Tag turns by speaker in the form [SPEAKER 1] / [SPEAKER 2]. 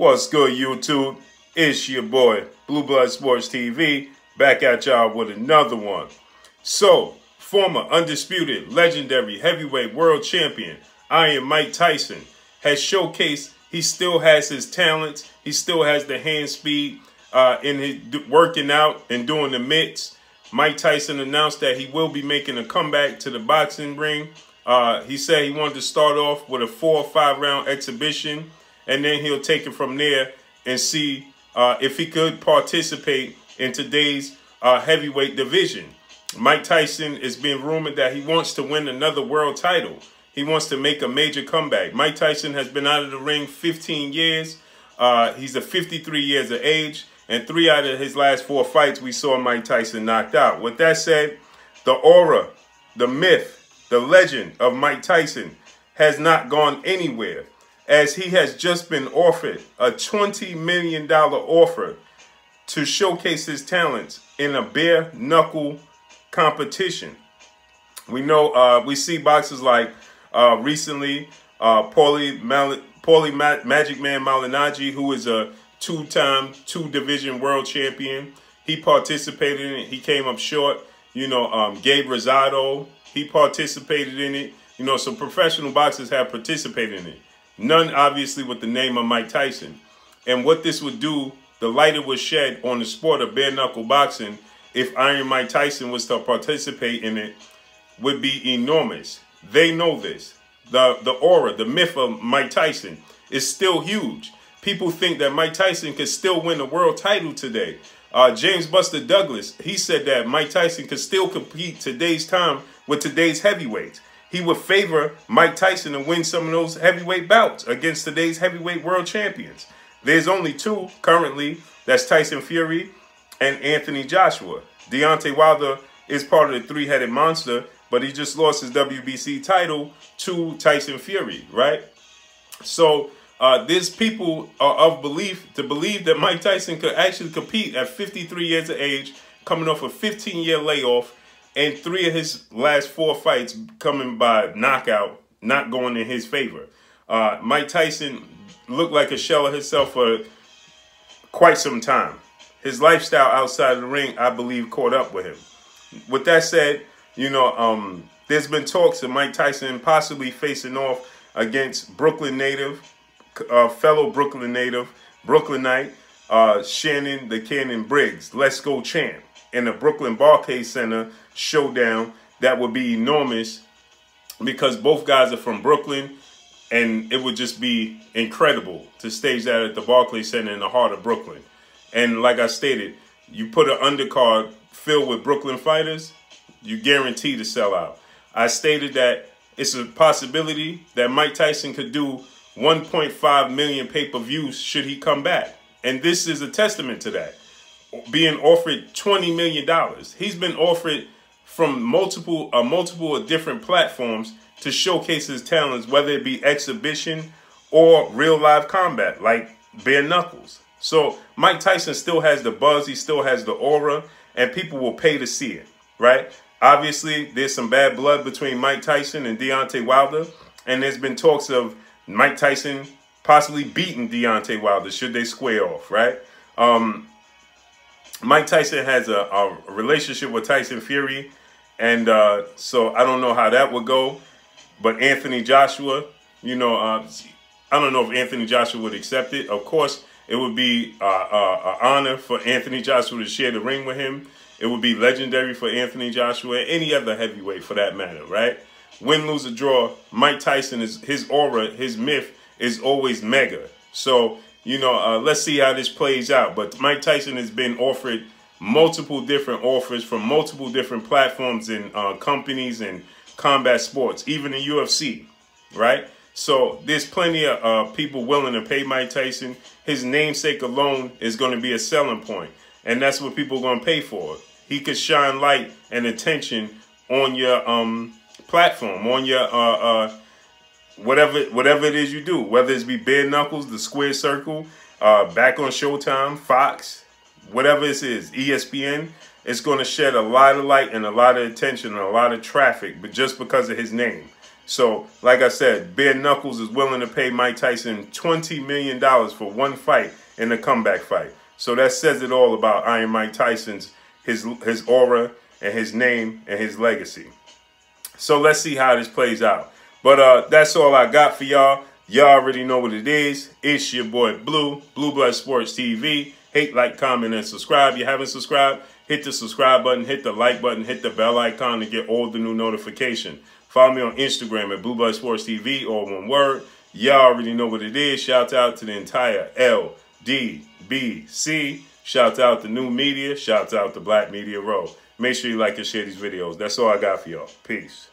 [SPEAKER 1] What's good, YouTube? It's your boy, Blue Blood Sports TV, back at y'all with another one. So, former undisputed, legendary heavyweight world champion, Iron Mike Tyson, has showcased he still has his talents, he still has the hand speed uh, in his working out and doing the mitts. Mike Tyson announced that he will be making a comeback to the boxing ring uh, he said he wanted to start off with a four or five round exhibition, and then he'll take it from there and see uh, if he could participate in today's uh, heavyweight division. Mike Tyson is being rumored that he wants to win another world title. He wants to make a major comeback. Mike Tyson has been out of the ring 15 years. Uh, he's a 53 years of age, and three out of his last four fights, we saw Mike Tyson knocked out. With that said, the aura, the myth, the legend of Mike Tyson, has not gone anywhere as he has just been offered a $20 million offer to showcase his talents in a bare knuckle competition. We know, uh, we see boxers like uh, recently, uh, Paulie, Mal Paulie Ma Magic Man Malignaggi, who is a two-time, two-division world champion. He participated in it. He came up short. You know, um, Gabe Rosado, he participated in it. You know, some professional boxers have participated in it. None, obviously, with the name of Mike Tyson. And what this would do, the light it would shed on the sport of bare knuckle boxing if Iron Mike Tyson was to participate in it would be enormous. They know this. The, the aura, the myth of Mike Tyson is still huge. People think that Mike Tyson could still win a world title today. Uh, James Buster Douglas, he said that Mike Tyson could still compete today's time with today's heavyweights. He would favor Mike Tyson to win some of those heavyweight bouts against today's heavyweight world champions. There's only two currently. That's Tyson Fury and Anthony Joshua. Deontay Wilder is part of the three-headed monster, but he just lost his WBC title to Tyson Fury, right? So uh, there's people uh, of belief to believe that Mike Tyson could actually compete at 53 years of age, coming off a 15-year layoff, and three of his last four fights coming by knockout, not going in his favor. Uh, Mike Tyson looked like a shell of himself for quite some time. His lifestyle outside of the ring, I believe, caught up with him. With that said, you know, um, there's been talks of Mike Tyson possibly facing off against Brooklyn native uh, fellow Brooklyn native, Brooklynite, uh, Shannon the Cannon Briggs. Let's go champ. In the Brooklyn Barclays Center showdown that would be enormous because both guys are from Brooklyn and it would just be incredible to stage that at the Barclays Center in the heart of Brooklyn. And like I stated, you put an undercard filled with Brooklyn fighters, you guarantee to sell out. I stated that it's a possibility that Mike Tyson could do 1.5 million pay-per-views should he come back. And this is a testament to that. Being offered $20 million. He's been offered from multiple uh, multiple different platforms to showcase his talents, whether it be exhibition or real live combat, like bare knuckles. So Mike Tyson still has the buzz, he still has the aura, and people will pay to see it, right? Obviously, there's some bad blood between Mike Tyson and Deontay Wilder, and there's been talks of Mike Tyson possibly beating Deontay Wilder should they square off, right? Um, Mike Tyson has a, a, relationship with Tyson Fury, and uh, so I don't know how that would go. But Anthony Joshua, you know, uh, I don't know if Anthony Joshua would accept it. Of course, it would be uh, uh an honor for Anthony Joshua to share the ring with him. It would be legendary for Anthony Joshua, any other heavyweight for that matter, right? win, lose, or draw, Mike Tyson is his aura, his myth is always mega. So, you know, uh, let's see how this plays out. But Mike Tyson has been offered multiple different offers from multiple different platforms and uh, companies and combat sports, even the UFC, right? So there's plenty of uh, people willing to pay Mike Tyson. His namesake alone is going to be a selling point, and that's what people are going to pay for. He could shine light and attention on your um platform, on your uh, uh, whatever whatever it is you do, whether it's be bare knuckles, the square circle, uh, back on Showtime, Fox, whatever this is, ESPN, it's going to shed a lot of light and a lot of attention and a lot of traffic, but just because of his name. So, like I said, Bare Knuckles is willing to pay Mike Tyson $20 million for one fight in a comeback fight. So that says it all about Iron Mike Tyson's his his aura and his name and his legacy. So let's see how this plays out. But uh, that's all I got for y'all. Y'all already know what it is. It's your boy Blue, Blue Blood Sports TV. Hate, like, comment, and subscribe. If You haven't subscribed? Hit the subscribe button, hit the like button, hit the bell icon to get all the new notification. Follow me on Instagram at Blue Blood Sports TV, all one word. Y'all already know what it is. Shout out to the entire LDBC. Shout out to the New Media. Shout out to Black Media Row. Make sure you like and share these videos. That's all I got for y'all. Peace.